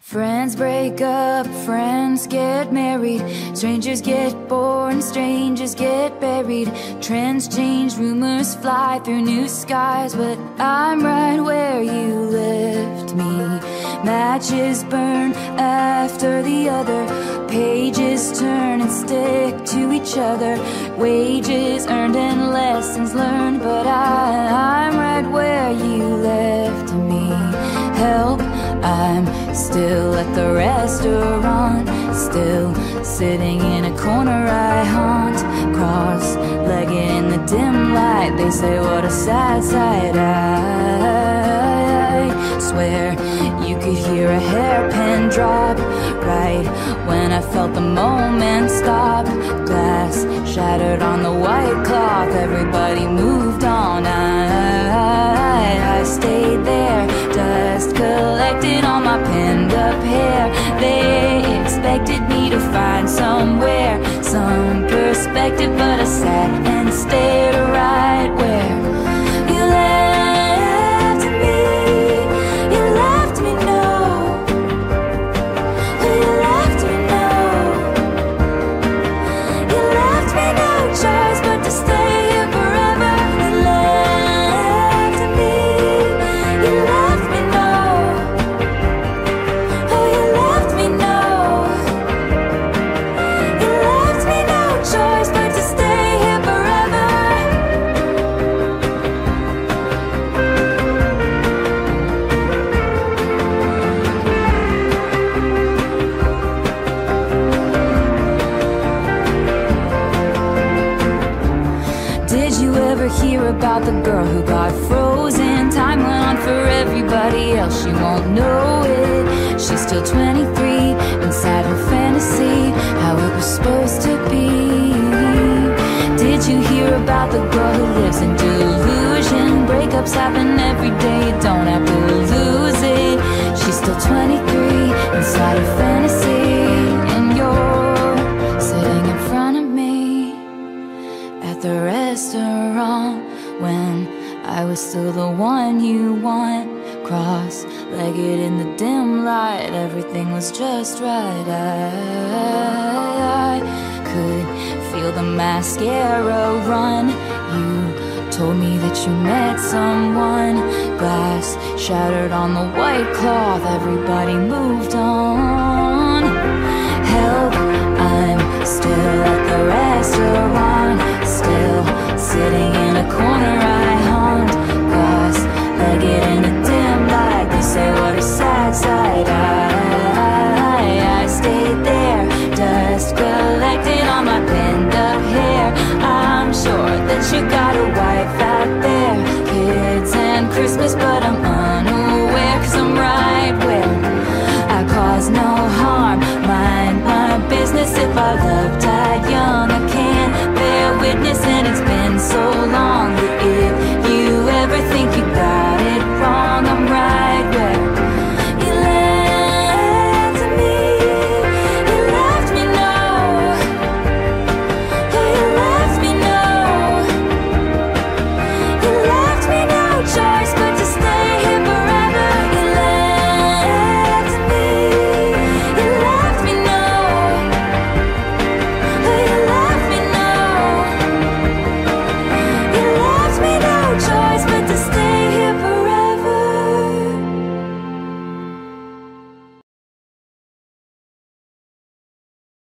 Friends break up, friends get married. Strangers get born, strangers get buried. Trends change, rumors fly through new skies. But I'm right where you left me. Matches burn after the other. Pages turn and stick to each other. Wages earned and lessons learned. But I, I'm right where you left me. Help, Still at the restaurant Still sitting in a corner I haunt. Cross-legged in the dim light They say what a sad sight. I swear you could hear a hairpin drop Right when I felt the moment stop. Glass shattered on the white cloth Everybody moved on. I, perspective but I sat and stared about the girl who got frozen? Time went on for everybody else, she won't know it. She's still 23, I was still the one you want. Cross legged in the dim light, everything was just right. I, I could feel the mascara run. You told me that you met someone. Glass shattered on the white cloth, everybody moved on. Christmas, but I'm unaware Cause I'm right where. I cause no harm. Mind my business if I loved